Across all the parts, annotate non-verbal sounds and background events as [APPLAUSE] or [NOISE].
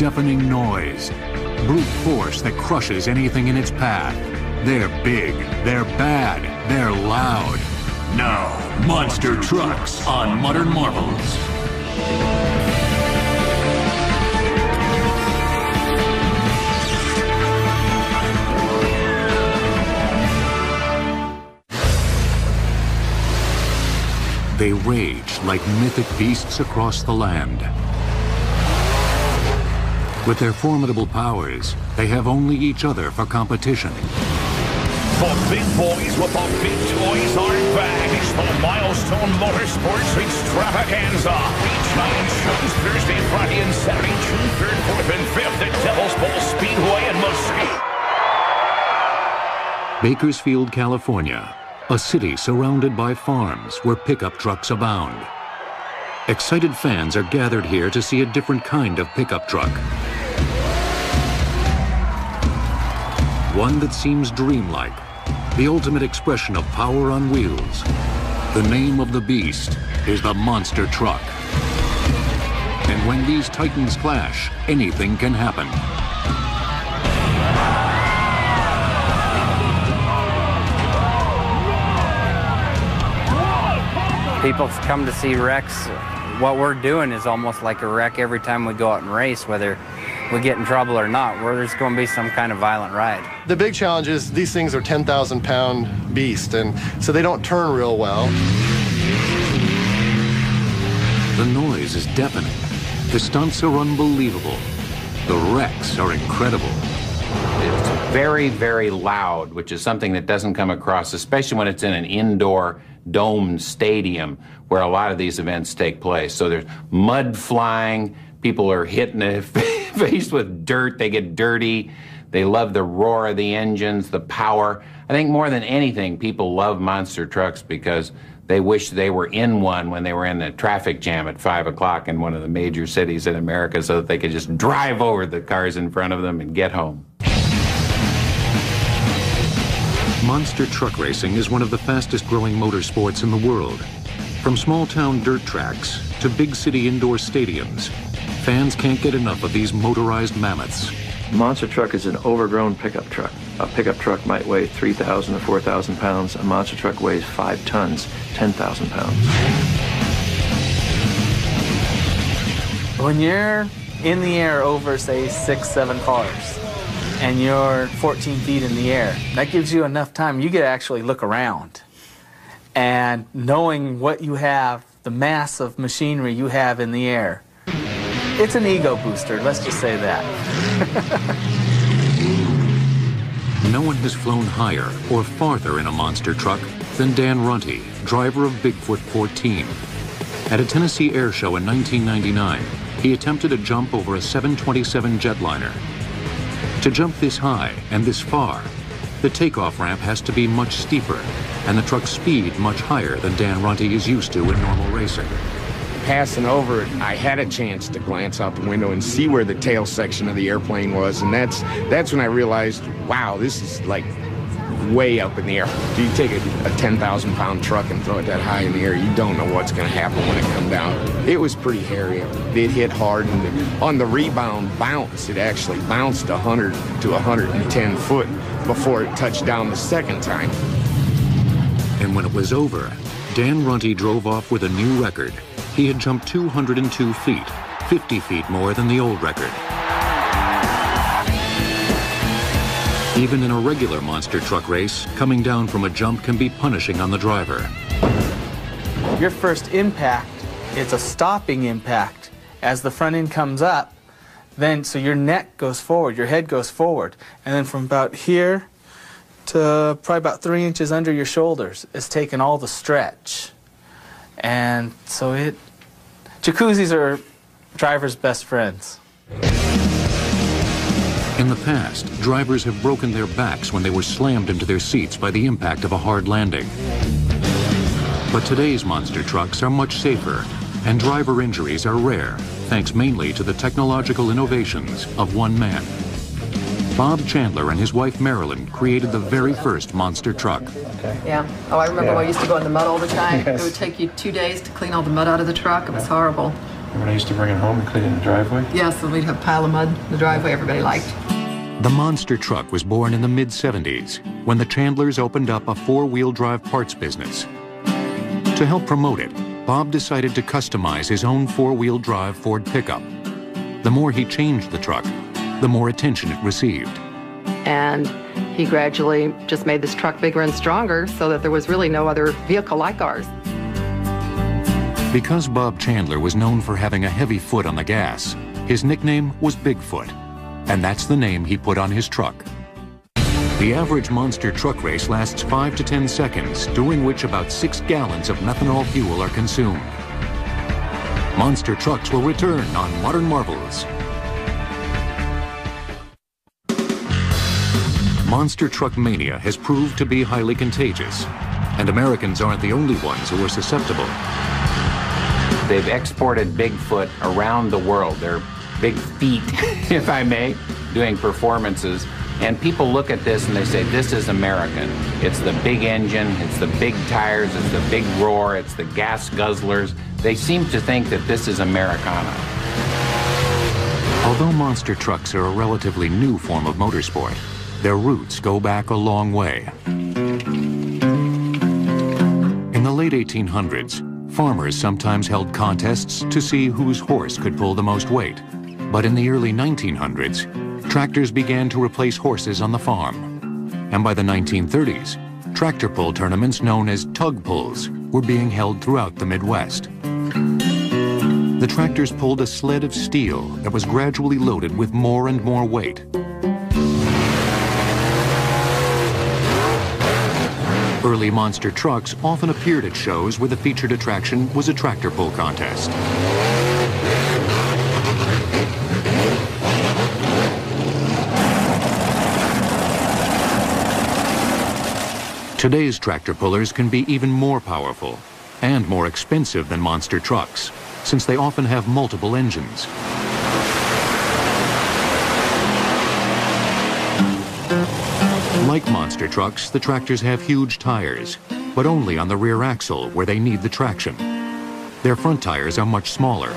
deafening noise, brute force that crushes anything in its path. They're big, they're bad, they're loud. Now, Monster Trucks on Modern Marvels. They rage like mythic beasts across the land. With their formidable powers, they have only each other for competition. The big boys with the big toys are back. It's the Milestone Motorsports Extravaganza. Each night in shows Thursday, Friday, and Saturday, June 3rd, 4th, and 5th at Devil's Bowl Speedway in Mesquite. Bakersfield, California, a city surrounded by farms where pickup trucks abound. Excited fans are gathered here to see a different kind of pickup truck. One that seems dreamlike, the ultimate expression of power on wheels. The name of the beast is the monster truck. And when these titans clash, anything can happen. People come to see wrecks. What we're doing is almost like a wreck every time we go out and race, whether we get in trouble or not, where there's going to be some kind of violent ride. The big challenge is these things are 10,000 pound beast, and so they don't turn real well. The noise is deafening. The stunts are unbelievable. The wrecks are incredible. It's very, very loud, which is something that doesn't come across, especially when it's in an indoor domed stadium where a lot of these events take place. So there's mud flying, people are hitting the [LAUGHS] face with dirt, they get dirty. They love the roar of the engines, the power. I think more than anything, people love monster trucks because they wish they were in one when they were in the traffic jam at 5 o'clock in one of the major cities in America so that they could just drive over the cars in front of them and get home. Monster truck racing is one of the fastest growing motorsports in the world. From small town dirt tracks to big city indoor stadiums, fans can't get enough of these motorized mammoths. Monster truck is an overgrown pickup truck. A pickup truck might weigh 3,000 to 4,000 pounds. A monster truck weighs 5 tons, 10,000 pounds. When you're in the air over, say, six, seven cars, and you're 14 feet in the air, that gives you enough time. You get to actually look around. And knowing what you have, the mass of machinery you have in the air, it's an ego booster, let's just say that. [LAUGHS] no one has flown higher or farther in a monster truck than Dan Runte, driver of Bigfoot 14. At a Tennessee air show in 1999, he attempted a jump over a 727 jetliner. To jump this high and this far, the takeoff ramp has to be much steeper and the truck's speed much higher than Dan Runte is used to in normal racing. Passing over it, I had a chance to glance out the window and see where the tail section of the airplane was, and that's that's when I realized, wow, this is like way up in the air. Do you take a, a 10,000 pound truck and throw it that high in the air, you don't know what's going to happen when it comes down. It was pretty hairy. It hit hard, and on the rebound bounce, it actually bounced 100 to 110 foot before it touched down the second time. And when it was over, Dan Runte drove off with a new record. He had jumped 202 feet, 50 feet more than the old record. Even in a regular monster truck race, coming down from a jump can be punishing on the driver. Your first impact, it's a stopping impact. As the front end comes up, then so your neck goes forward, your head goes forward, and then from about here to probably about three inches under your shoulders is taking all the stretch. And so it, jacuzzis are drivers' best friends. In the past, drivers have broken their backs when they were slammed into their seats by the impact of a hard landing. But today's monster trucks are much safer, and driver injuries are rare, thanks mainly to the technological innovations of one man. Bob Chandler and his wife Marilyn created the very first monster truck. Yeah. Oh, I remember yeah. when I used to go in the mud all the time. Yes. It would take you two days to clean all the mud out of the truck. It was horrible. when I used to bring it home and clean it in the driveway? Yes, and we'd have a pile of mud in the driveway everybody liked. The monster truck was born in the mid 70s when the Chandlers opened up a four wheel drive parts business. To help promote it, Bob decided to customize his own four wheel drive Ford pickup. The more he changed the truck, the more attention it received. And he gradually just made this truck bigger and stronger so that there was really no other vehicle like ours. Because Bob Chandler was known for having a heavy foot on the gas, his nickname was Bigfoot, and that's the name he put on his truck. The average monster truck race lasts 5 to 10 seconds, during which about 6 gallons of methanol fuel are consumed. Monster trucks will return on Modern Marvels. Monster truck mania has proved to be highly contagious, and Americans aren't the only ones who are susceptible. They've exported Bigfoot around the world. They're big feet, [LAUGHS] if I may, doing performances. And people look at this and they say, this is American. It's the big engine, it's the big tires, it's the big roar, it's the gas guzzlers. They seem to think that this is Americana. Although monster trucks are a relatively new form of motorsport, their roots go back a long way. In the late 1800s, Farmers sometimes held contests to see whose horse could pull the most weight. But in the early 1900s, tractors began to replace horses on the farm. And by the 1930s, tractor pull tournaments known as tug pulls were being held throughout the Midwest. The tractors pulled a sled of steel that was gradually loaded with more and more weight Early monster trucks often appeared at shows where the featured attraction was a tractor pull contest. Today's tractor pullers can be even more powerful and more expensive than monster trucks, since they often have multiple engines. Like monster trucks, the tractors have huge tires, but only on the rear axle where they need the traction. Their front tires are much smaller.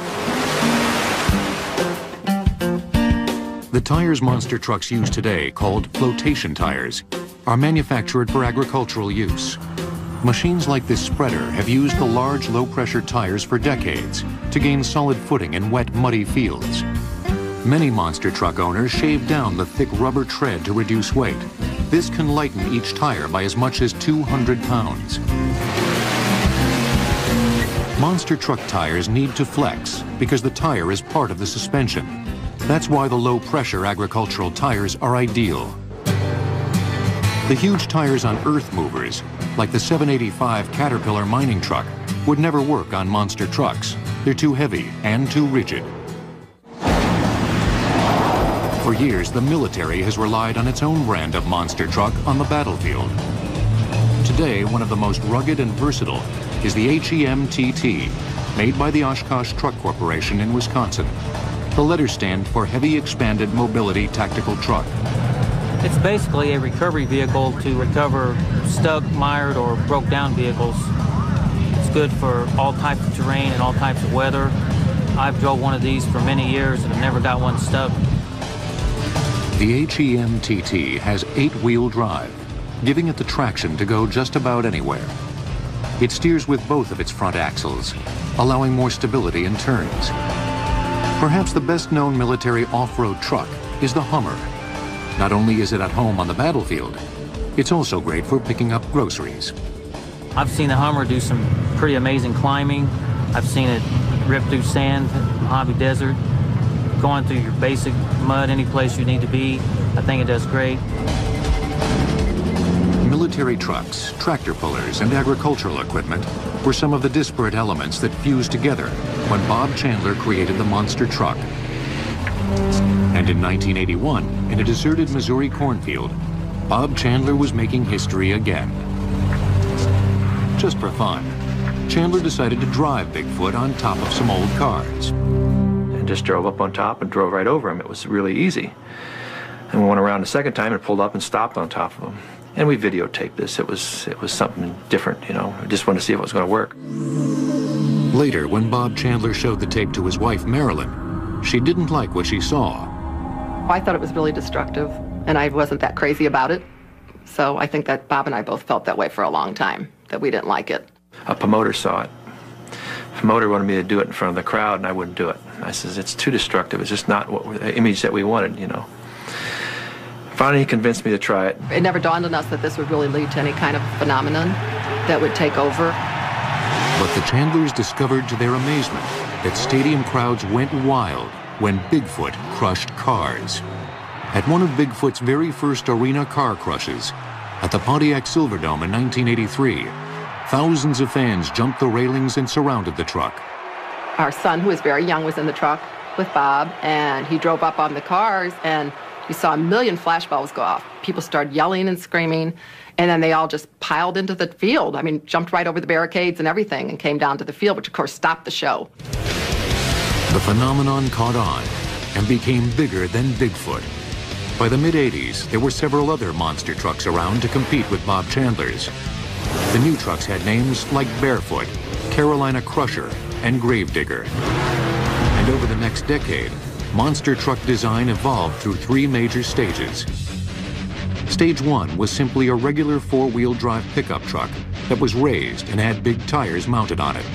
The tires monster trucks use today, called flotation tires, are manufactured for agricultural use. Machines like this spreader have used the large low-pressure tires for decades to gain solid footing in wet, muddy fields. Many monster truck owners shave down the thick rubber tread to reduce weight, this can lighten each tire by as much as 200 pounds. Monster truck tires need to flex because the tire is part of the suspension. That's why the low-pressure agricultural tires are ideal. The huge tires on earth movers, like the 785 Caterpillar mining truck, would never work on monster trucks. They're too heavy and too rigid. For years, the military has relied on its own brand of monster truck on the battlefield. Today, one of the most rugged and versatile is the HEM-TT, made by the Oshkosh Truck Corporation in Wisconsin. The letters stand for Heavy Expanded Mobility Tactical Truck. It's basically a recovery vehicle to recover stuck, mired, or broke down vehicles. It's good for all types of terrain and all types of weather. I've drove one of these for many years and never got one stuck. The HEM-TT has eight-wheel drive, giving it the traction to go just about anywhere. It steers with both of its front axles, allowing more stability in turns. Perhaps the best-known military off-road truck is the Hummer. Not only is it at home on the battlefield, it's also great for picking up groceries. I've seen the Hummer do some pretty amazing climbing. I've seen it rip through sand, Mojave Desert going through your basic mud any place you need to be. I think it does great. Military trucks, tractor pullers, and agricultural equipment were some of the disparate elements that fused together when Bob Chandler created the monster truck. And in 1981, in a deserted Missouri cornfield, Bob Chandler was making history again. Just for fun, Chandler decided to drive Bigfoot on top of some old cars and just drove up on top and drove right over him. It was really easy. And we went around a second time and pulled up and stopped on top of him. And we videotaped this. It was it was something different, you know. I just wanted to see if it was going to work. Later, when Bob Chandler showed the tape to his wife, Marilyn, she didn't like what she saw. I thought it was really destructive, and I wasn't that crazy about it. So I think that Bob and I both felt that way for a long time, that we didn't like it. A promoter saw it. A promoter wanted me to do it in front of the crowd, and I wouldn't do it. I says, it's too destructive. It's just not what the image that we wanted, you know. Finally, he convinced me to try it. It never dawned on us that this would really lead to any kind of phenomenon that would take over. But the Chandlers discovered to their amazement that stadium crowds went wild when Bigfoot crushed cars. At one of Bigfoot's very first arena car crushes, at the Pontiac Silverdome in 1983, thousands of fans jumped the railings and surrounded the truck. Our son, who was very young, was in the truck with Bob, and he drove up on the cars, and we saw a million flashbulbs go off. People started yelling and screaming, and then they all just piled into the field. I mean, jumped right over the barricades and everything and came down to the field, which of course stopped the show. The phenomenon caught on and became bigger than Bigfoot. By the mid 80s, there were several other monster trucks around to compete with Bob Chandler's. The new trucks had names like Barefoot, Carolina Crusher, and Gravedigger. And over the next decade, monster truck design evolved through three major stages. Stage one was simply a regular four-wheel drive pickup truck that was raised and had big tires mounted on it.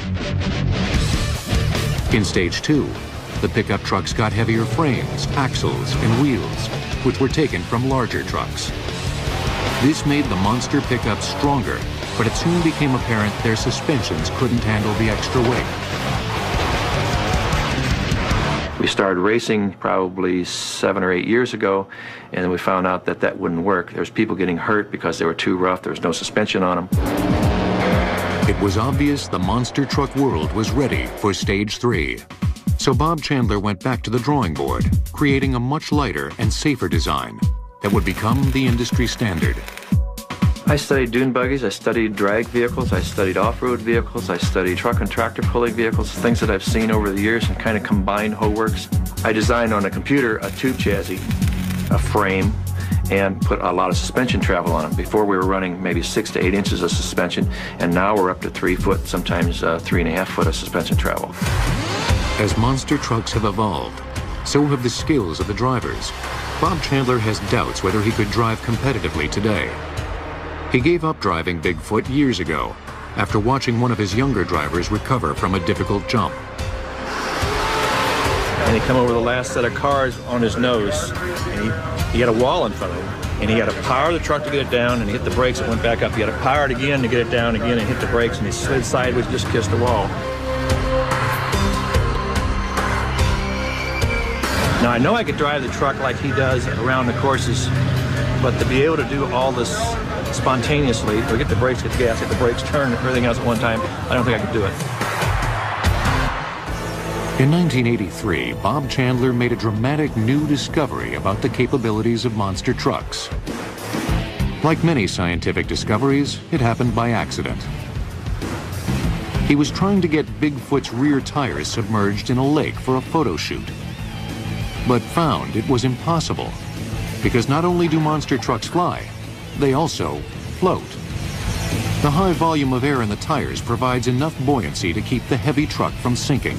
In stage two, the pickup trucks got heavier frames, axles, and wheels, which were taken from larger trucks. This made the monster pickups stronger, but it soon became apparent their suspensions couldn't handle the extra weight. Started racing probably seven or eight years ago, and we found out that that wouldn't work. There was people getting hurt because they were too rough. There was no suspension on them. It was obvious the monster truck world was ready for stage three. So Bob Chandler went back to the drawing board, creating a much lighter and safer design that would become the industry standard. I studied dune buggies, I studied drag vehicles, I studied off-road vehicles, I studied truck and tractor pulling vehicles, things that I've seen over the years and kind of combined whole works. I designed on a computer a tube chassis, a frame, and put a lot of suspension travel on it. Before we were running maybe six to eight inches of suspension, and now we're up to three foot, sometimes uh, three and a half foot of suspension travel. As monster trucks have evolved, so have the skills of the drivers. Bob Chandler has doubts whether he could drive competitively today. He gave up driving Bigfoot years ago after watching one of his younger drivers recover from a difficult jump. And he come over the last set of cars on his nose, and he, he had a wall in front of him. And he had to power the truck to get it down, and he hit the brakes, it went back up. He had to power it again to get it down again and hit the brakes, and he slid sideways, just kissed the wall. Now, I know I could drive the truck like he does around the courses, but to be able to do all this spontaneously, or get the brakes, get the gas, hit the brakes, turn, everything else at one time, I don't think I could do it. In 1983, Bob Chandler made a dramatic new discovery about the capabilities of monster trucks. Like many scientific discoveries, it happened by accident. He was trying to get Bigfoot's rear tires submerged in a lake for a photo shoot, but found it was impossible because not only do monster trucks fly, they also float. The high volume of air in the tires provides enough buoyancy to keep the heavy truck from sinking.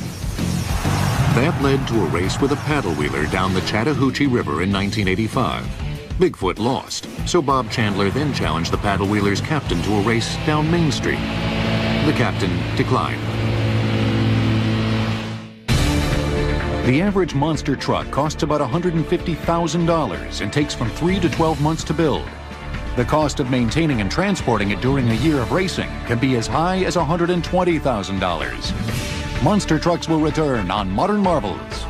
That led to a race with a paddle wheeler down the Chattahoochee River in 1985. Bigfoot lost, so Bob Chandler then challenged the paddle wheeler's captain to a race down Main Street. The captain declined. The average monster truck costs about $150,000 and takes from 3 to 12 months to build. The cost of maintaining and transporting it during a year of racing can be as high as $120,000. Monster trucks will return on Modern Marvels.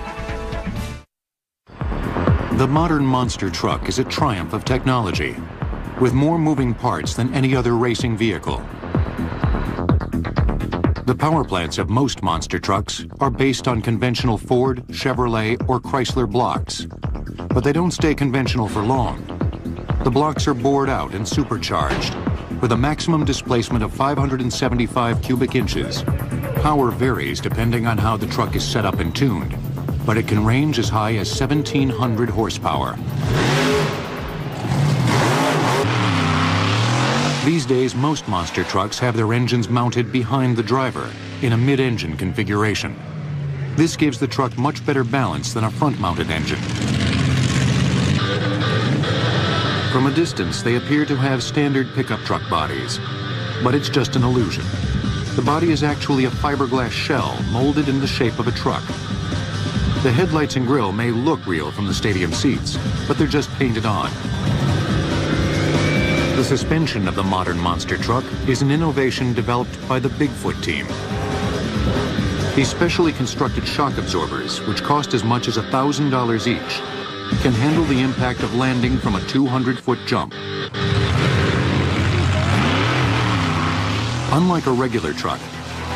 The modern monster truck is a triumph of technology, with more moving parts than any other racing vehicle. The power plants of most monster trucks are based on conventional Ford, Chevrolet, or Chrysler blocks, but they don't stay conventional for long. The blocks are bored out and supercharged with a maximum displacement of 575 cubic inches. Power varies depending on how the truck is set up and tuned, but it can range as high as 1,700 horsepower. These days, most monster trucks have their engines mounted behind the driver, in a mid-engine configuration. This gives the truck much better balance than a front-mounted engine. From a distance, they appear to have standard pickup truck bodies, but it's just an illusion. The body is actually a fiberglass shell molded in the shape of a truck. The headlights and grille may look real from the stadium seats, but they're just painted on. The suspension of the modern monster truck is an innovation developed by the Bigfoot team. These specially constructed shock absorbers, which cost as much as $1,000 each, can handle the impact of landing from a 200-foot jump. Unlike a regular truck,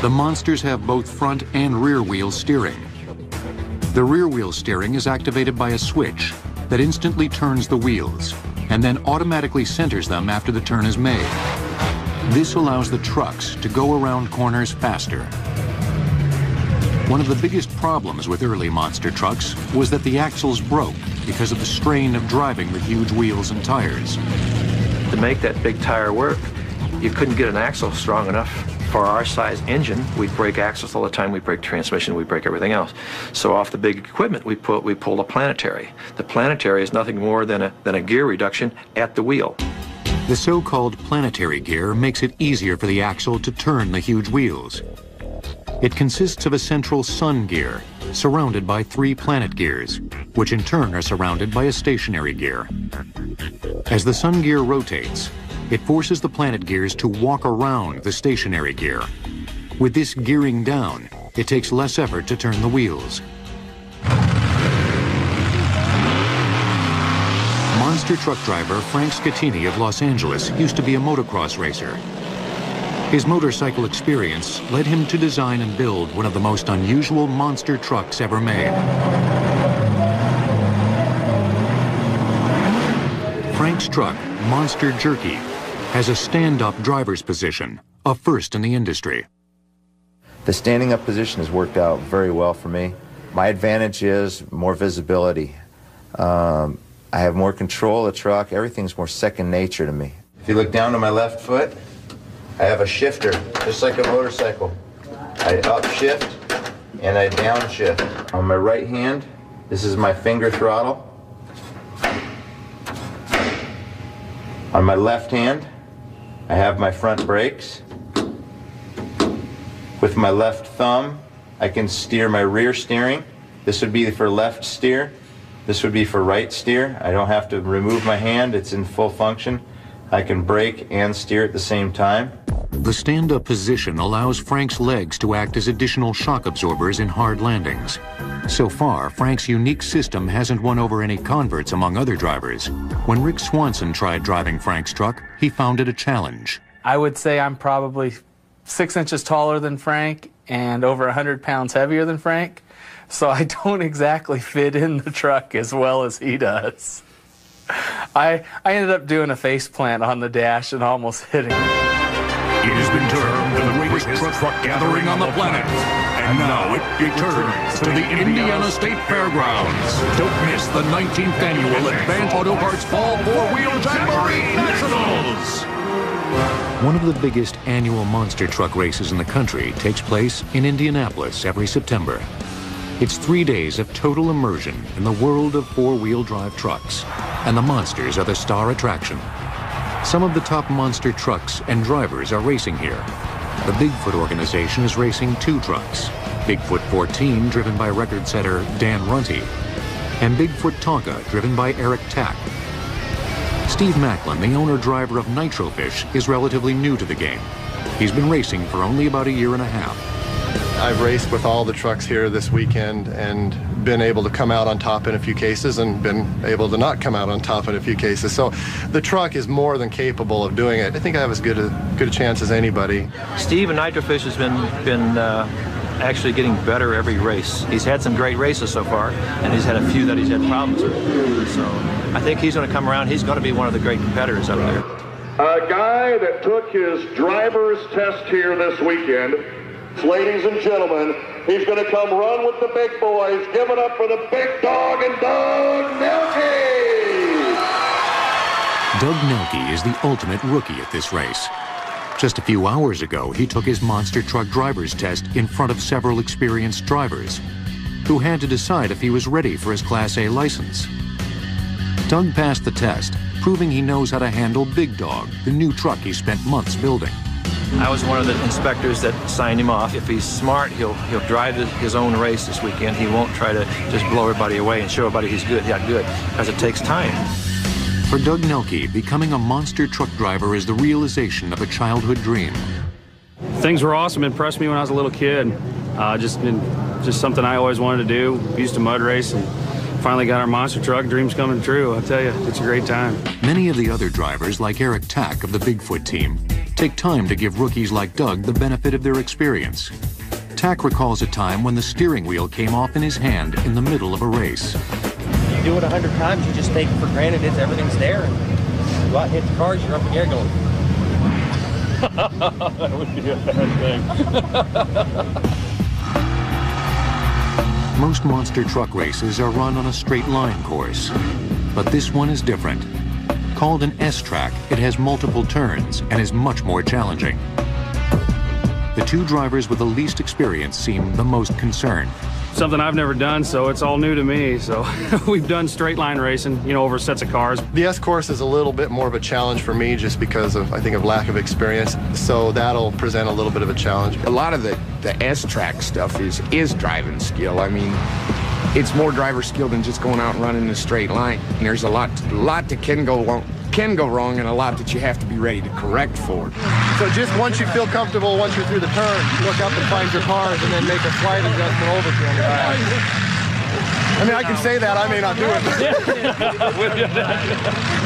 the monsters have both front and rear wheel steering. The rear wheel steering is activated by a switch that instantly turns the wheels and then automatically centers them after the turn is made. This allows the trucks to go around corners faster. One of the biggest problems with early monster trucks was that the axles broke because of the strain of driving the huge wheels and tires. To make that big tire work, you couldn't get an axle strong enough for our size engine. We'd break axles all the time, we'd break transmission, we'd break everything else. So off the big equipment, we, put, we pulled a planetary. The planetary is nothing more than a, than a gear reduction at the wheel. The so-called planetary gear makes it easier for the axle to turn the huge wheels. It consists of a central sun gear, surrounded by three planet gears, which in turn are surrounded by a stationary gear. As the sun gear rotates, it forces the planet gears to walk around the stationary gear. With this gearing down, it takes less effort to turn the wheels. Monster truck driver Frank Scattini of Los Angeles used to be a motocross racer. His motorcycle experience led him to design and build one of the most unusual monster trucks ever made. Frank's truck, Monster Jerky, has a stand-up driver's position, a first in the industry. The standing up position has worked out very well for me. My advantage is more visibility. Um, I have more control of the truck. Everything's more second nature to me. If you look down to my left foot, I have a shifter, just like a motorcycle. I upshift and I downshift. On my right hand, this is my finger throttle. On my left hand, I have my front brakes. With my left thumb, I can steer my rear steering. This would be for left steer. This would be for right steer. I don't have to remove my hand. It's in full function. I can brake and steer at the same time. The stand-up position allows Frank's legs to act as additional shock absorbers in hard landings. So far, Frank's unique system hasn't won over any converts among other drivers. When Rick Swanson tried driving Frank's truck, he found it a challenge. I would say I'm probably six inches taller than Frank and over 100 pounds heavier than Frank. So I [LAUGHS] don't exactly fit in the truck as well as he does. I, I ended up doing a face plant on the dash and almost hitting him. It has been termed the greatest truck, truck gathering on the planet. And now it returns to the Indiana State Fairgrounds. Don't miss the 19th annual Advanced Auto Parts Fall Four-Wheel Jamboree Nationals. One of the biggest annual monster truck races in the country takes place in Indianapolis every September. It's three days of total immersion in the world of four-wheel drive trucks, and the monsters are the star attraction. Some of the top monster trucks and drivers are racing here. The Bigfoot organization is racing two trucks. Bigfoot 14, driven by record setter Dan Runte, and Bigfoot Tonka, driven by Eric Tack. Steve Macklin, the owner-driver of Nitrofish, is relatively new to the game. He's been racing for only about a year and a half. I've raced with all the trucks here this weekend and been able to come out on top in a few cases and been able to not come out on top in a few cases. So the truck is more than capable of doing it. I think I have as good a good a chance as anybody. Steve and Nitrofish has been been uh, actually getting better every race. He's had some great races so far, and he's had a few that he's had problems with. So I think he's going to come around. He's going to be one of the great competitors out there. A guy that took his driver's test here this weekend Ladies and gentlemen, he's going to come run with the big boys. Give it up for the big dog and Doug Nelke. Doug Nelke is the ultimate rookie at this race. Just a few hours ago, he took his monster truck driver's test in front of several experienced drivers who had to decide if he was ready for his Class A license. Doug passed the test, proving he knows how to handle Big Dog, the new truck he spent months building. I was one of the inspectors that signed him off. If he's smart, he'll he'll drive his own race this weekend. He won't try to just blow everybody away and show everybody he's good. Yeah, good, because it takes time. For Doug Nelke, becoming a monster truck driver is the realization of a childhood dream. Things were awesome. Impressed me when I was a little kid. Uh, just been, just something I always wanted to do. Used to mud race and finally got our monster truck. Dreams coming true. I tell you, it's a great time. Many of the other drivers, like Eric Tack of the Bigfoot team, take time to give rookies like Doug the benefit of their experience. Tack recalls a time when the steering wheel came off in his hand in the middle of a race you do it a hundred times, you just take it for granted it's everything's there. And you out hit the cars, you're up in the air going. [LAUGHS] that would be a bad thing. Most monster truck races are run on a straight line course, but this one is different. Called an S-track, it has multiple turns and is much more challenging. The two drivers with the least experience seem the most concerned something I've never done, so it's all new to me. So [LAUGHS] we've done straight line racing, you know, over sets of cars. The S course is a little bit more of a challenge for me just because of, I think, of lack of experience. So that'll present a little bit of a challenge. A lot of the, the S track stuff is, is driving skill. I mean, it's more driver skill than just going out and running in a straight line. And there's a lot, lot that can go wrong, can go wrong and a lot that you have to be ready to correct for. So just once you feel comfortable, once you're through the turn, look up and find your cars and then make a slight adjustment over to them. I mean, I can say that. I may not do it.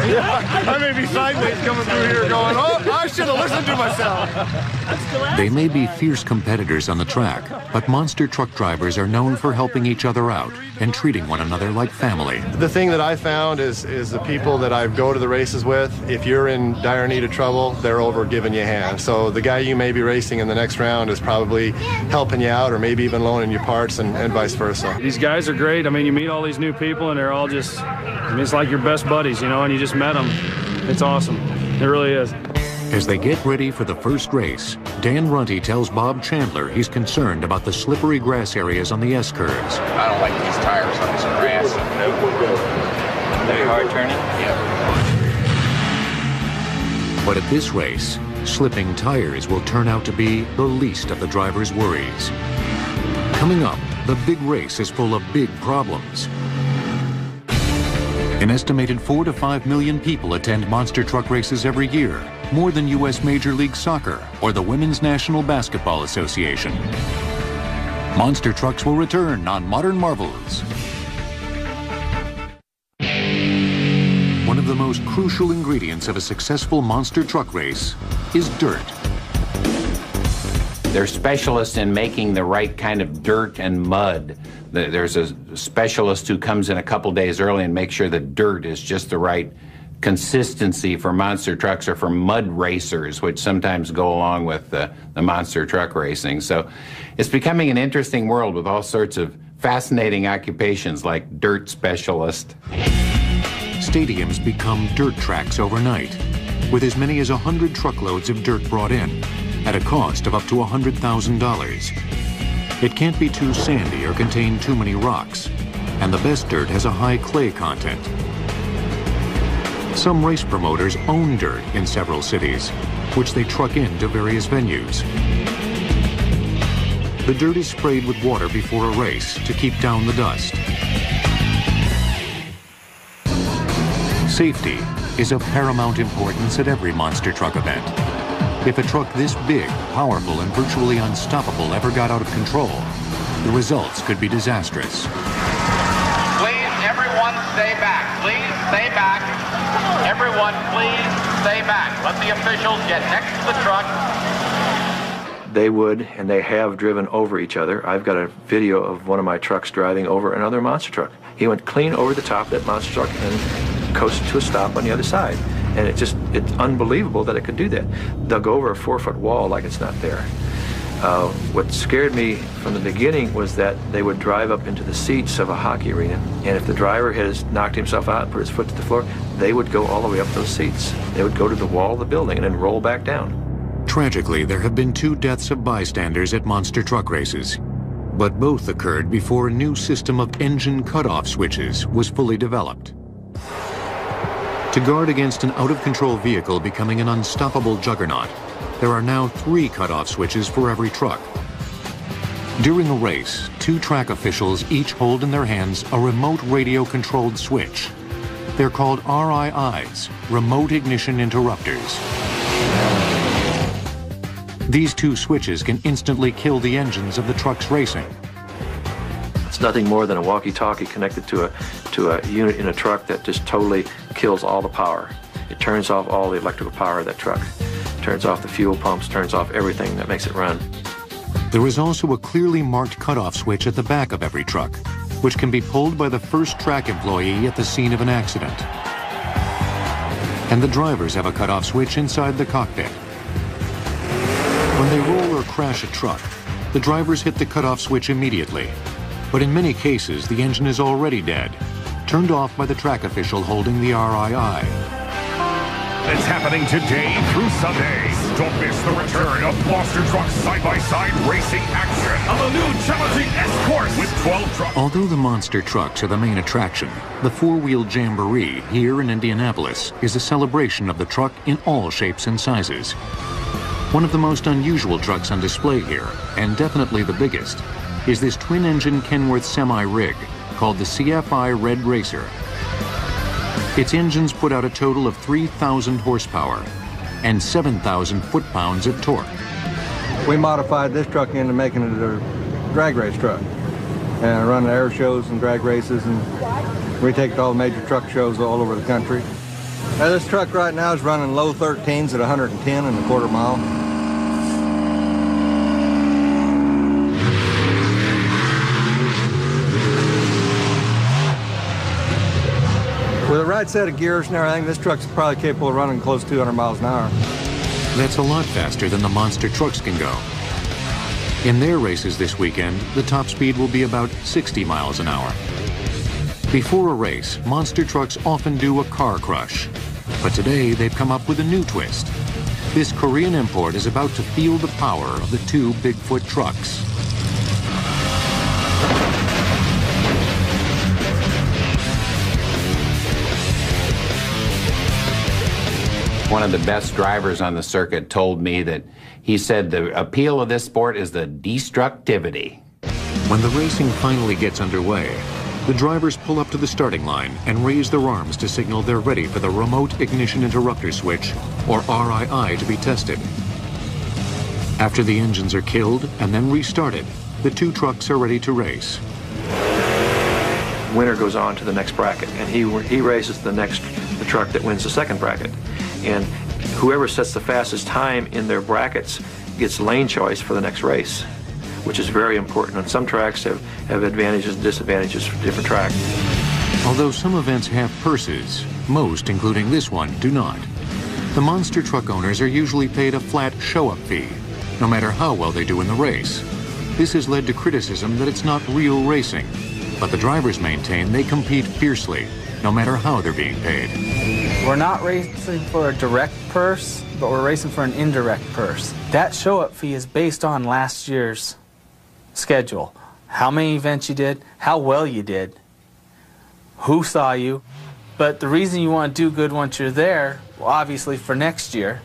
yeah. [LAUGHS] I may be sideways coming through here going, oh, I should have listened to myself. They may be fierce competitors on the track, but monster truck drivers are known for helping each other out and treating one another like family. The thing that I found is, is the people that I go to the races with, if you're in dire need of trouble, they're over giving you a hand. So the guy you may be racing in the next round is probably helping you out or maybe even loaning you parts and, and vice versa. These guys are great. I mean, you meet all these new people and they're all just, I mean, it's like your best buddies, you know, and you just met them. It's awesome. It really is. As they get ready for the first race, Dan Runte tells Bob Chandler he's concerned about the slippery grass areas on the S curves. I don't like these tires on this grass. Very hard turning? Yeah. But at this race, slipping tires will turn out to be the least of the driver's worries. Coming up, the big race is full of big problems. An estimated 4 to 5 million people attend monster truck races every year, more than U.S. Major League Soccer or the Women's National Basketball Association. Monster trucks will return on Modern Marvels. One of the most crucial ingredients of a successful monster truck race is dirt. They're specialists in making the right kind of dirt and mud. There's a specialist who comes in a couple days early and makes sure the dirt is just the right consistency for monster trucks or for mud racers, which sometimes go along with the, the monster truck racing. So it's becoming an interesting world with all sorts of fascinating occupations like dirt specialist. Stadiums become dirt tracks overnight, with as many as 100 truckloads of dirt brought in at a cost of up to $100,000. It can't be too sandy or contain too many rocks, and the best dirt has a high clay content. Some race promoters own dirt in several cities, which they truck in to various venues. The dirt is sprayed with water before a race to keep down the dust. Safety is of paramount importance at every monster truck event. If a truck this big, powerful, and virtually unstoppable ever got out of control, the results could be disastrous. Please, everyone stay back. Please stay back. Everyone, please stay back. Let the officials get next to the truck. They would, and they have driven over each other. I've got a video of one of my trucks driving over another monster truck. He went clean over the top of that monster truck and coasted to a stop on the other side. And it just, it's unbelievable that it could do that. Go over a four foot wall like it's not there. Uh, what scared me from the beginning was that they would drive up into the seats of a hockey arena, and if the driver has knocked himself out and put his foot to the floor, they would go all the way up those seats. They would go to the wall of the building and then roll back down. Tragically, there have been two deaths of bystanders at monster truck races, but both occurred before a new system of engine cutoff switches was fully developed. To guard against an out-of-control vehicle becoming an unstoppable juggernaut, there are now three cutoff switches for every truck. During a race, two track officials each hold in their hands a remote radio-controlled switch. They're called RIIs, Remote Ignition Interrupters. These two switches can instantly kill the engines of the trucks racing. It's nothing more than a walkie-talkie connected to a, to a unit in a truck that just totally kills all the power. It turns off all the electrical power of that truck. Turns off the fuel pumps, turns off everything that makes it run. There is also a clearly marked cutoff switch at the back of every truck, which can be pulled by the first track employee at the scene of an accident. And the drivers have a cutoff switch inside the cockpit. When they roll or crash a truck, the drivers hit the cutoff switch immediately. But in many cases, the engine is already dead, turned off by the track official holding the RII. It's happening today through Sunday. Don't miss the return of Monster Truck side-by-side racing action on the new challenging S-Course with 12 trucks. Although the monster trucks are the main attraction, the four-wheel jamboree here in Indianapolis is a celebration of the truck in all shapes and sizes. One of the most unusual trucks on display here, and definitely the biggest, is this twin-engine Kenworth semi-rig called the CFI Red Racer. Its engines put out a total of 3,000 horsepower and 7,000 foot-pounds of torque. We modified this truck into making it a drag race truck and run air shows and drag races and we take it to all the major truck shows all over the country. Now, this truck right now is running low 13s at 110 and a quarter mile. With the right set of gears and everything, this truck's probably capable of running close to 200 miles an hour. That's a lot faster than the monster trucks can go. In their races this weekend, the top speed will be about 60 miles an hour. Before a race, monster trucks often do a car crush. But today, they've come up with a new twist. This Korean import is about to feel the power of the two Bigfoot trucks. One of the best drivers on the circuit told me that he said the appeal of this sport is the destructivity. When the racing finally gets underway, the drivers pull up to the starting line and raise their arms to signal they're ready for the remote ignition interrupter switch, or RII, to be tested. After the engines are killed and then restarted, the two trucks are ready to race. Winner goes on to the next bracket, and he he races the next the truck that wins the second bracket, and whoever sets the fastest time in their brackets gets lane choice for the next race, which is very important. And some tracks have, have advantages and disadvantages for different tracks. Although some events have purses, most, including this one, do not. The monster truck owners are usually paid a flat show-up fee, no matter how well they do in the race. This has led to criticism that it's not real racing, but the drivers maintain they compete fiercely, no matter how they're being paid. We're not racing for a direct purse, but we're racing for an indirect purse. That show-up fee is based on last year's schedule. How many events you did, how well you did, who saw you. But the reason you want to do good once you're there, well, obviously for next year,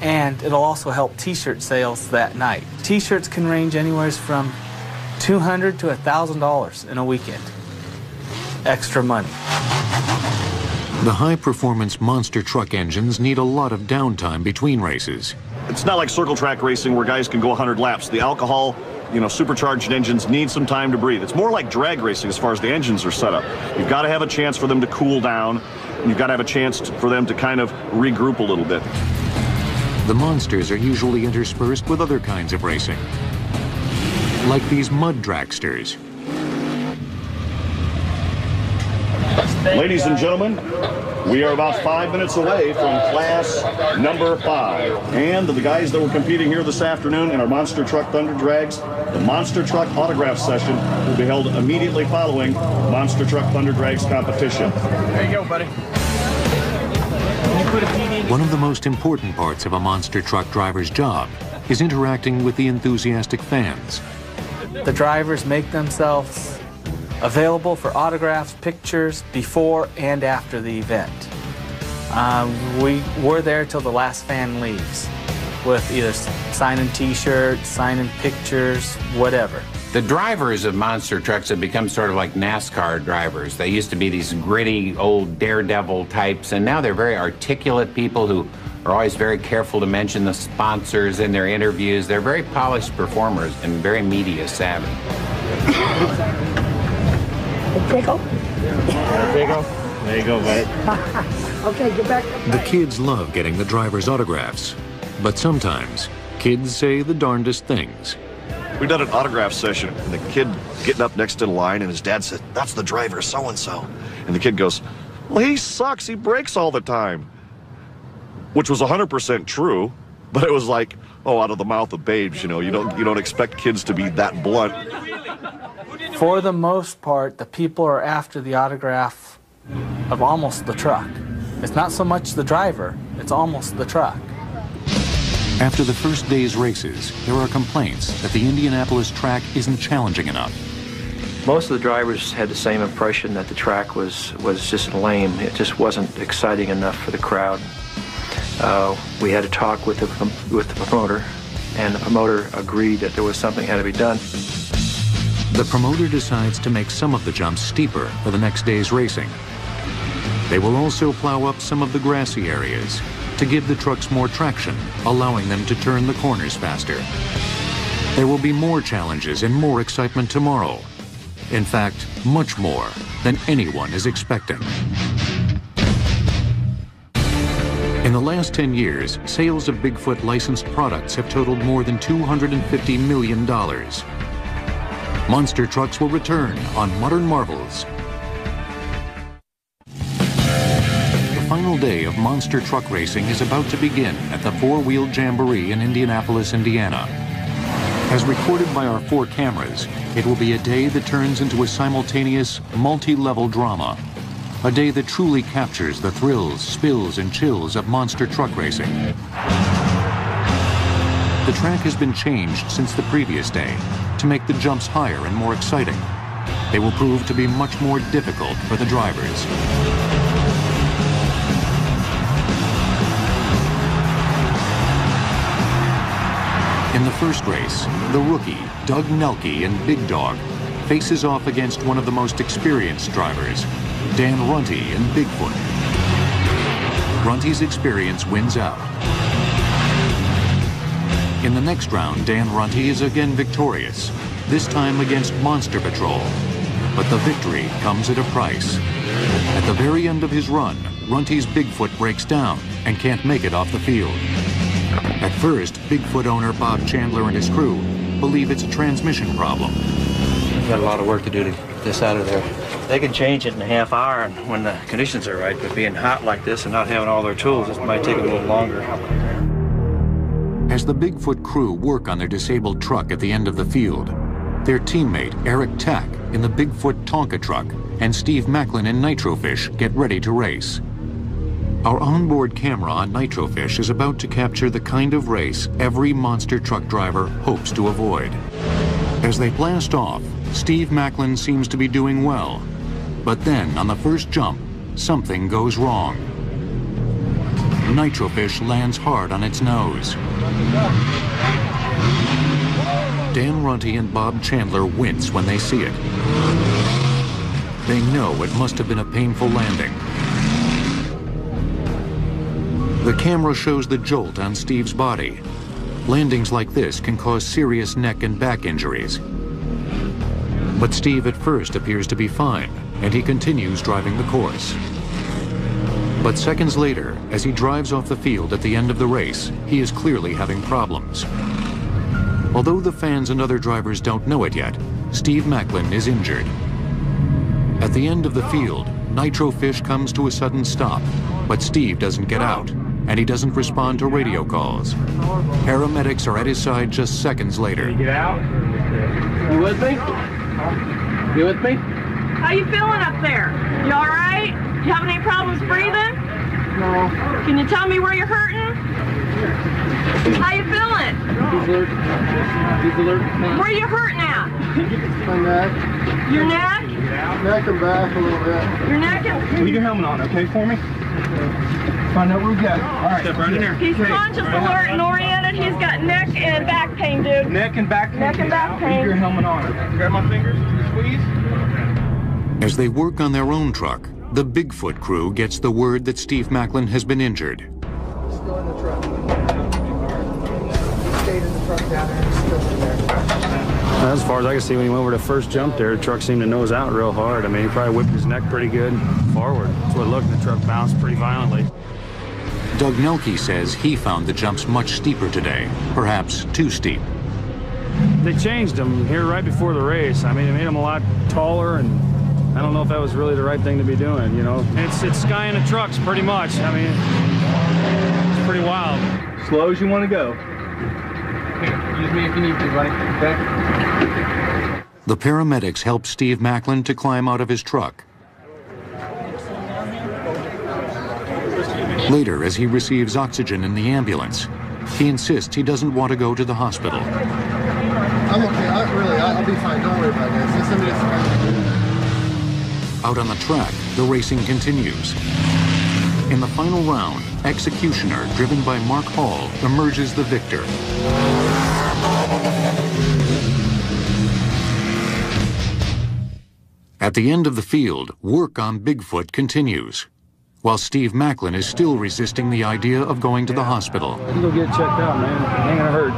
and it'll also help t-shirt sales that night. T-shirts can range anywhere from 200 to $1,000 in a weekend. Extra money. The high-performance monster truck engines need a lot of downtime between races. It's not like circle track racing where guys can go 100 laps. The alcohol, you know, supercharged engines need some time to breathe. It's more like drag racing as far as the engines are set up. You've got to have a chance for them to cool down. You've got to have a chance to, for them to kind of regroup a little bit. The monsters are usually interspersed with other kinds of racing, like these mud dragsters. Ladies and gentlemen, we are about five minutes away from class number five. And the guys that were competing here this afternoon in our Monster Truck Thunder Drags, the Monster Truck Autograph Session will be held immediately following Monster Truck Thunder Drags competition. There you go, buddy. One of the most important parts of a monster truck driver's job is interacting with the enthusiastic fans. The drivers make themselves available for autographs, pictures before and after the event. Um, we, we're there till the last fan leaves with either signing t-shirts, signing pictures, whatever. The drivers of monster trucks have become sort of like NASCAR drivers. They used to be these gritty old daredevil types, and now they're very articulate people who are always very careful to mention the sponsors in their interviews. They're very polished performers and very media savvy. [LAUGHS] Pickle? Pickle? Uh, there you go, buddy. [LAUGHS] okay, get back. The kids love getting the driver's autographs, but sometimes kids say the darndest things. We did an autograph session, and the kid getting up next in line, and his dad said, That's the driver, so and so. And the kid goes, Well, he sucks. He breaks all the time. Which was 100% true, but it was like, oh, out of the mouth of babes, you know. You don't, you don't expect kids to be that blunt. For the most part, the people are after the autograph of almost the truck. It's not so much the driver, it's almost the truck. After the first day's races, there are complaints that the Indianapolis track isn't challenging enough. Most of the drivers had the same impression that the track was, was just lame. It just wasn't exciting enough for the crowd. Uh, we had a talk with the, with the promoter, and the promoter agreed that there was something had to be done. The promoter decides to make some of the jumps steeper for the next day's racing. They will also plow up some of the grassy areas to give the trucks more traction, allowing them to turn the corners faster. There will be more challenges and more excitement tomorrow. In fact, much more than anyone is expecting. In the last 10 years, sales of Bigfoot licensed products have totaled more than $250 million. Monster trucks will return on Modern Marvels The final day of monster truck racing is about to begin at the Four Wheel Jamboree in Indianapolis, Indiana. As recorded by our four cameras, it will be a day that turns into a simultaneous, multi-level drama. A day that truly captures the thrills, spills, and chills of monster truck racing. The track has been changed since the previous day to make the jumps higher and more exciting. They will prove to be much more difficult for the drivers. In the first race, the rookie, Doug Nelke and Big Dog, faces off against one of the most experienced drivers, Dan Runte and Bigfoot. Runte's experience wins out. In the next round, Dan Runte is again victorious, this time against Monster Patrol. But the victory comes at a price. At the very end of his run, Runte's Bigfoot breaks down and can't make it off the field. At first, Bigfoot owner Bob Chandler and his crew believe it's a transmission problem. We've got a lot of work to do to get this out of there. They can change it in a half hour and when the conditions are right, but being hot like this and not having all their tools, it might take a little longer. As the Bigfoot crew work on their disabled truck at the end of the field, their teammate Eric Tack in the Bigfoot Tonka truck and Steve Macklin in Nitrofish get ready to race. Our onboard camera on Nitrofish is about to capture the kind of race every monster truck driver hopes to avoid. As they blast off, Steve Macklin seems to be doing well. But then, on the first jump, something goes wrong. Nitrofish lands hard on its nose. Dan Runte and Bob Chandler wince when they see it. They know it must have been a painful landing. The camera shows the jolt on Steve's body. Landings like this can cause serious neck and back injuries. But Steve at first appears to be fine, and he continues driving the course. But seconds later, as he drives off the field at the end of the race, he is clearly having problems. Although the fans and other drivers don't know it yet, Steve Macklin is injured. At the end of the field, Nitrofish comes to a sudden stop, but Steve doesn't get out and he doesn't respond to radio calls. Paramedics are at his side just seconds later. Get out. You with me? You with me? How you feeling up there? You all right? You having any problems breathing? Can you tell me where you're hurting? How you feeling? He's alert. He's alert. Where you hurting at? My neck. Your neck? Neck and back a little bit. Your neck and... Leave your helmet on, okay, for me? Find out where we got. All right. Step right in there. He's conscious, alert, and oriented. He's got neck and back pain, dude. Neck and back pain. Neck and back pain. Leave your helmet on. Grab my fingers. Squeeze. As they work on their own truck, the Bigfoot crew gets the word that Steve Macklin has been injured. Still in the truck. Stayed in the truck down there. Still in there. As far as I can see, when he went over the first jump there, the truck seemed to nose out real hard. I mean, he probably whipped his neck pretty good forward. That's what it looked. The truck bounced pretty violently. Doug Nelke says he found the jumps much steeper today, perhaps too steep. They changed them here right before the race. I mean, it made them a lot taller, and I don't know if that was really the right thing to be doing, you know? It's, it's sky in the trucks pretty much. I mean, it's pretty wild. Slow as you want to go. Use me if you need to, buddy. Okay? The paramedics help Steve Macklin to climb out of his truck. Later, as he receives oxygen in the ambulance, he insists he doesn't want to go to the hospital. I'm okay. I, really, I, I'll be fine. Don't worry about this. Just somebody that's Out on the track, the racing continues. In the final round, Executioner, driven by Mark Hall, emerges the victor. At the end of the field, work on Bigfoot continues, while Steve Macklin is still resisting the idea of going to the hospital. You go get checked out, man. Ain't gonna hurt.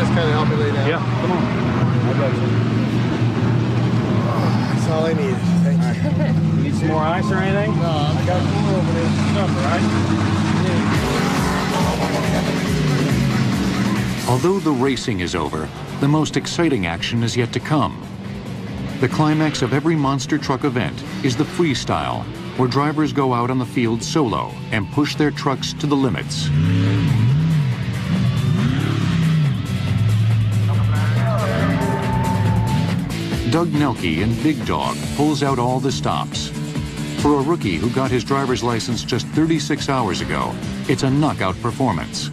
Just kind of help me lay down. Yeah, come on. I got you. That's all I need. Thank you. You need some more ice or anything? No, I got more over there. Stuff, right? Although the racing is over, the most exciting action is yet to come. The climax of every monster truck event is the freestyle, where drivers go out on the field solo and push their trucks to the limits. Doug Nelke in Big Dog pulls out all the stops. For a rookie who got his driver's license just 36 hours ago, it's a knockout performance.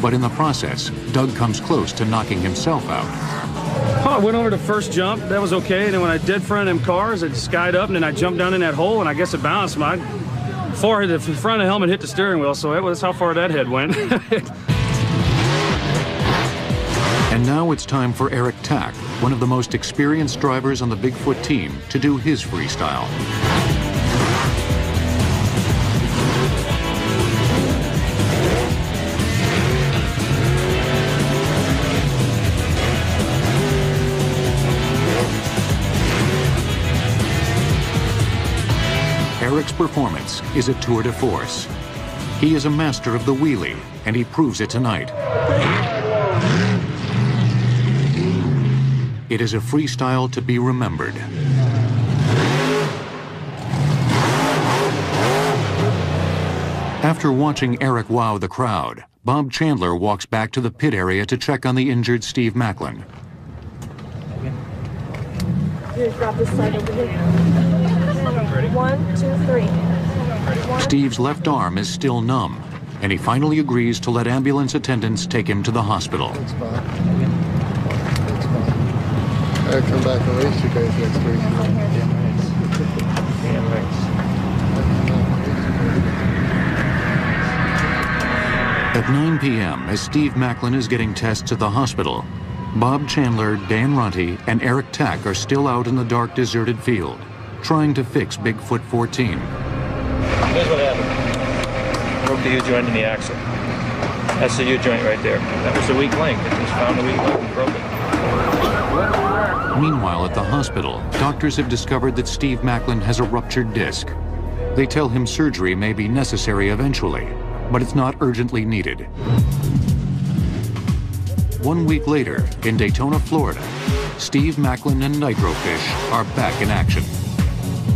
But in the process, Doug comes close to knocking himself out. Oh, I went over the first jump. That was okay. And then when I did front of them cars, it skied up, and then I jumped down in that hole, and I guess it bounced. My forehead, the front of the helmet hit the steering wheel, so that was how far that head went. [LAUGHS] And now it's time for Eric Tack, one of the most experienced drivers on the Bigfoot team, to do his freestyle. Eric's performance is a tour de force. He is a master of the wheelie, and he proves it tonight. It is a freestyle to be remembered. After watching Eric wow the crowd, Bob Chandler walks back to the pit area to check on the injured Steve Macklin. Here, drop this side over here. One, two, three. Steve's left arm is still numb, and he finally agrees to let ambulance attendants take him to the hospital. Thanks, Bob. Thanks, Bob. I'll come back and race you guys next week. At 9 p.m., as Steve Macklin is getting tests at the hospital, Bob Chandler, Dan Runte, and Eric Tack are still out in the dark, deserted field, trying to fix Bigfoot 14. Here's what happened. Broke the U joint in the axle. That's the U joint right there. That was the weak link. It just found the weak link and broke it. Meanwhile, at the hospital, doctors have discovered that Steve Macklin has a ruptured disc. They tell him surgery may be necessary eventually, but it's not urgently needed. One week later, in Daytona, Florida, Steve Macklin and Nitrofish are back in action.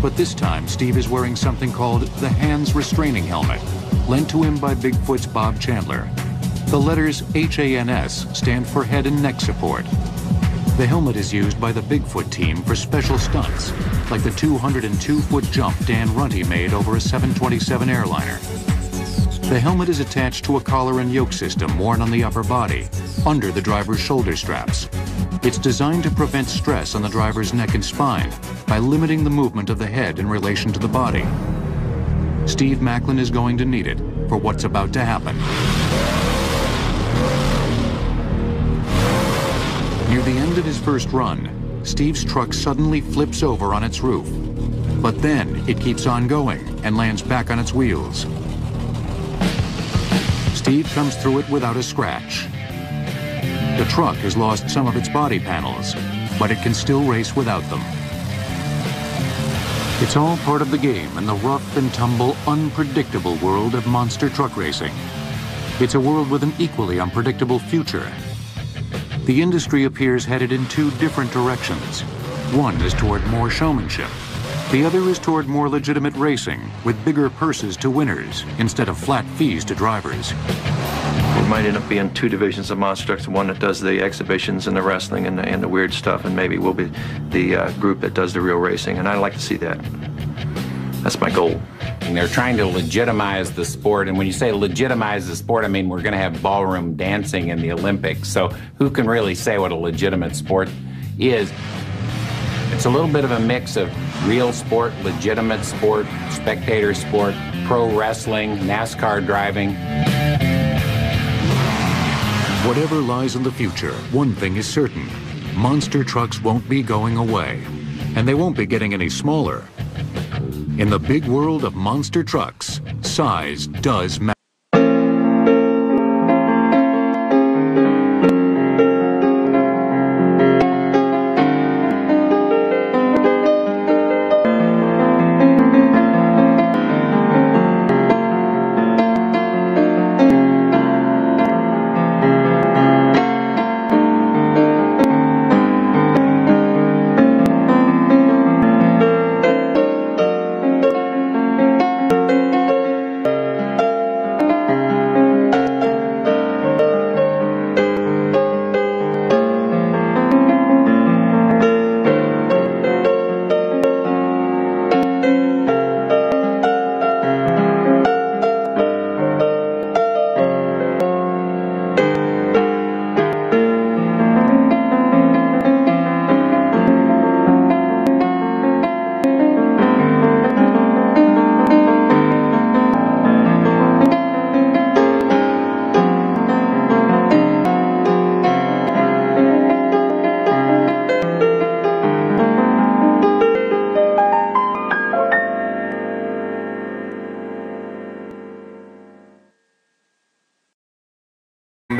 But this time, Steve is wearing something called the HANS Restraining Helmet, lent to him by Bigfoot's Bob Chandler. The letters HANS stand for head and neck support. The helmet is used by the Bigfoot team for special stunts, like the 202-foot jump Dan Runte made over a 727 airliner. The helmet is attached to a collar and yoke system worn on the upper body, under the driver's shoulder straps. It's designed to prevent stress on the driver's neck and spine by limiting the movement of the head in relation to the body. Steve Macklin is going to need it for what's about to happen. The end of his first run, Steve's truck suddenly flips over on its roof. But then it keeps on going and lands back on its wheels. Steve comes through it without a scratch. The truck has lost some of its body panels, but it can still race without them. It's all part of the game in the rough and tumble, unpredictable world of monster truck racing. It's a world with an equally unpredictable future. The industry appears headed in two different directions. One is toward more showmanship. The other is toward more legitimate racing, with bigger purses to winners instead of flat fees to drivers. It might end up being two divisions of monster trucks, one that does the exhibitions and the wrestling and the, and the weird stuff, and maybe we'll be the uh, group that does the real racing, and I'd like to see that. That's my goal. And they're trying to legitimize the sport. And when you say legitimize the sport, I mean we're going to have ballroom dancing in the Olympics. So who can really say what a legitimate sport is? It's a little bit of a mix of real sport, legitimate sport, spectator sport, pro wrestling, NASCAR driving. Whatever lies in the future, one thing is certain. Monster trucks won't be going away. And they won't be getting any smaller. In the big world of monster trucks, size does matter.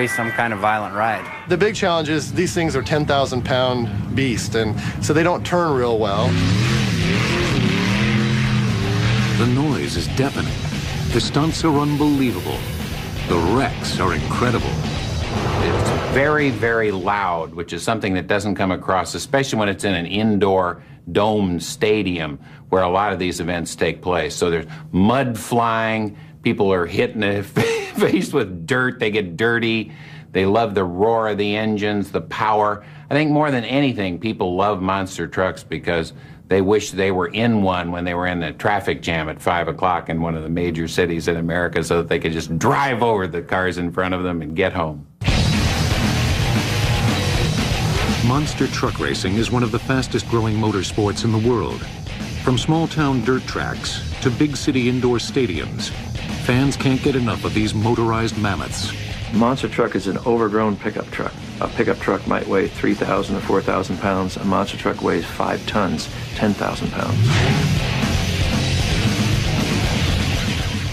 Be some kind of violent ride. The big challenge is these things are 10,000 pound beast, and so they don't turn real well. The noise is deafening. The stunts are unbelievable. The wrecks are incredible. It's very, very loud, which is something that doesn't come across, especially when it's in an indoor domed stadium where a lot of these events take place. So there's mud flying, people are hitting the [LAUGHS] face with dirt, they get dirty. They love the roar of the engines, the power. I think more than anything, people love monster trucks because they wish they were in one when they were in the traffic jam at 5 o'clock in one of the major cities in America so that they could just drive over the cars in front of them and get home. Monster truck racing is one of the fastest growing motorsports in the world. From small town dirt tracks to big city indoor stadiums, fans can't get enough of these motorized mammoths. Monster truck is an overgrown pickup truck. A pickup truck might weigh 3,000 to 4,000 pounds. A monster truck weighs 5 tons, 10,000 pounds.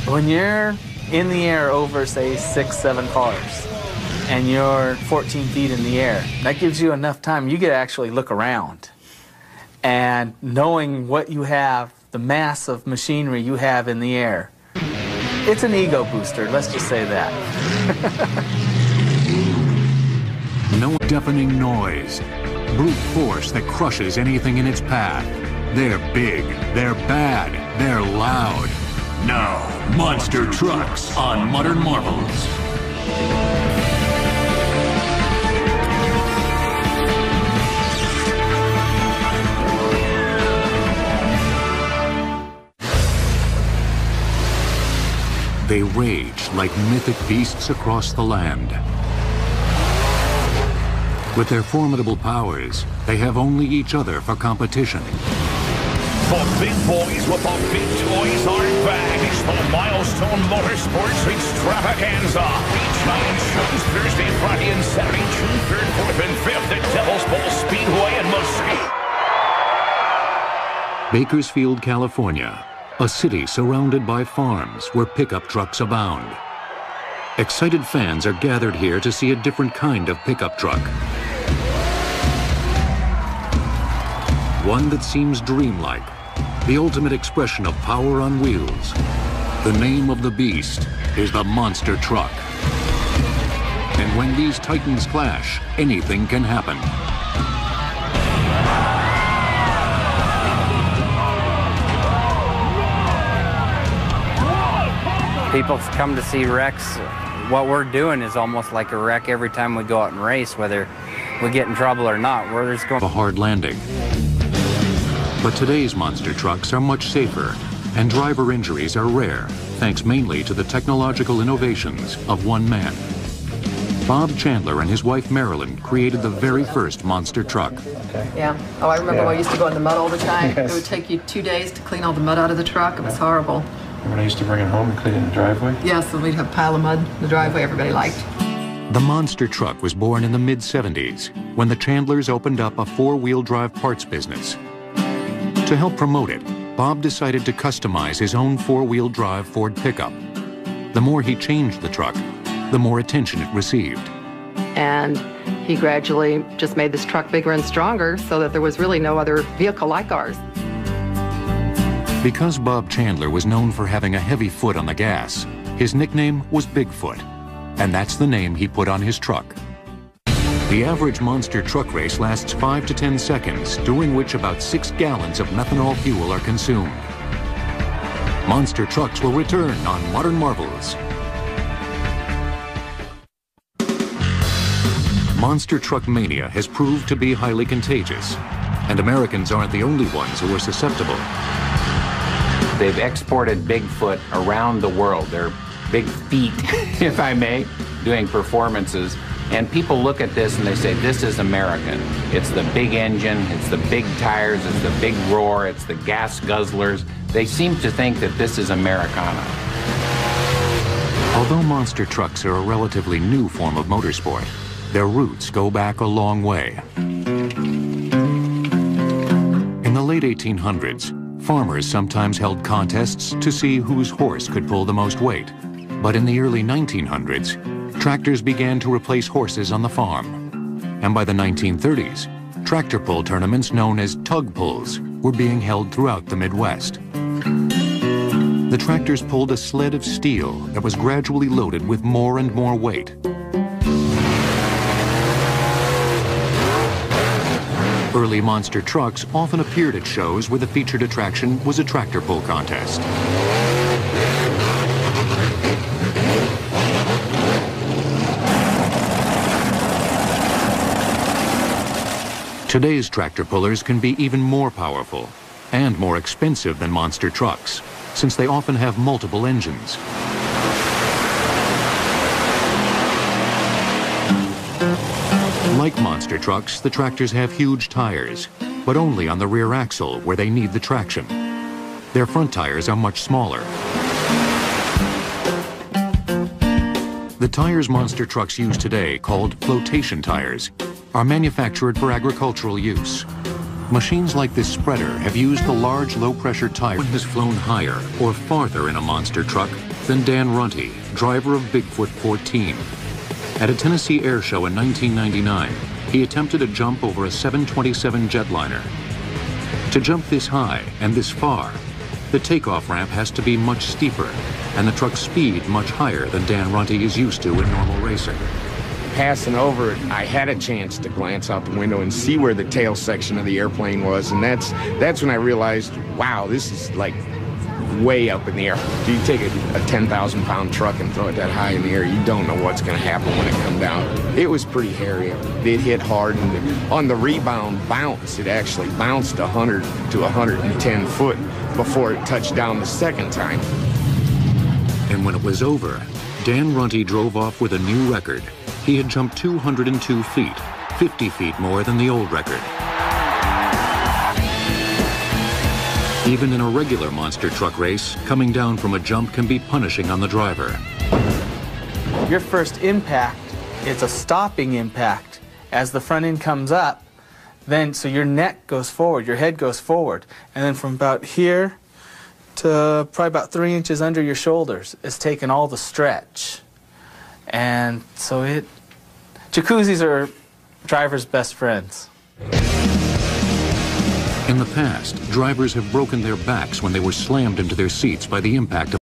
When you're in the air over, say, six, seven cars, and you're 14 feet in the air, that gives you enough time. You get to actually look around. And knowing what you have, the mass of machinery you have in the air, it's an ego booster, let's just say that. [LAUGHS] no deafening noise, brute force that crushes anything in its path. They're big, they're bad, they're loud. Now, monster trucks on Modern Marvels. They rage like mythic beasts across the land. With their formidable powers, they have only each other for competition. The big boys with the big toys are back. It's the Milestone Motorsports Extravaganza. Each night shows Thursday, Friday, and Saturday, June 3rd, 4th, and 5th at Devil's Bowl Speedway in Mesquite. Bakersfield, California, a city surrounded by farms where pickup trucks abound. Excited fans are gathered here to see a different kind of pickup truck. One that seems dreamlike, the ultimate expression of power on wheels. The name of the beast is the monster truck. And when these titans clash, anything can happen. People come to see wrecks. What we're doing is almost like a wreck every time we go out and race, whether we get in trouble or not. We're just going a hard landing. But today's monster trucks are much safer, and driver injuries are rare, thanks mainly to the technological innovations of one man. Bob Chandler and his wife Marilyn created the very first monster truck. Yeah. Oh, I remember Yeah. when I used to go in the mud all the time. Yes. It would take you two days to clean all the mud out of the truck. It was horrible. When I used to bring it home and clean it in the driveway. Yes, and we'd have a pile of mud in the driveway everybody liked. The monster truck was born in the mid 70s when the Chandlers opened up a four wheel drive parts business. To help promote it, Bob decided to customize his own four wheel drive Ford pickup. The more he changed the truck, the more attention it received. And he gradually just made this truck bigger and stronger so that there was really no other vehicle like ours. Because Bob Chandler was known for having a heavy foot on the gas, his nickname was Bigfoot, and that's the name he put on his truck. The average monster truck race lasts 5 to 10 seconds, during which about 6 gallons of methanol fuel are consumed. Monster trucks will return on Modern Marvels. Monster truck mania has proved to be highly contagious, and Americans aren't the only ones who are susceptible. They've exported Bigfoot around the world. They're big feet, [LAUGHS] if I may, doing performances. And people look at this and they say, this is American. It's the big engine, it's the big tires, it's the big roar, it's the gas guzzlers. They seem to think that this is Americana. Although monster trucks are a relatively new form of motorsport, their roots go back a long way. In the late 1800s, farmers sometimes held contests to see whose horse could pull the most weight. But in the early 1900s, tractors began to replace horses on the farm. And by the 1930s, tractor pull tournaments known as tug pulls were being held throughout the Midwest. The tractors pulled a sled of steel that was gradually loaded with more and more weight. Early monster trucks often appeared at shows where the featured attraction was a tractor pull contest. Today's tractor pullers can be even more powerful and more expensive than monster trucks, since they often have multiple engines. Like monster trucks, the tractors have huge tires, but only on the rear axle where they need the traction. Their front tires are much smaller. The tires monster trucks use today, called flotation tires, are manufactured for agricultural use. Machines like this spreader have used the large low-pressure tire. One has flown higher or farther in a monster truck than Dan Runte, driver of Bigfoot 14. At a Tennessee air show in 1999, he attempted a jump over a 727 jetliner. To jump this high and this far, the takeoff ramp has to be much steeper and the truck's speed much higher than Dan Runte is used to in normal racing. Passing over it, I had a chance to glance out the window and see where the tail section of the airplane was, and that's that's when I realized, wow, this is like way up in the air. Do you take a, a 10,000 pound truck and throw it that high in the air, you don't know what's going to happen when it comes down. It was pretty hairy. It hit hard, and on the rebound bounce, it actually bounced 100 to 110 foot before it touched down the second time. And when it was over, Dan Runte drove off with a new record. He had jumped 202 feet, 50 feet more than the old record. Even in a regular monster truck race, coming down from a jump can be punishing on the driver. Your first impact, it's a stopping impact. As the front end comes up, then so your neck goes forward, your head goes forward, and then from about here to probably about three inches under your shoulders is taking all the stretch. And so it, jacuzzis are drivers' best friends. In the past, drivers have broken their backs when they were slammed into their seats by the impact of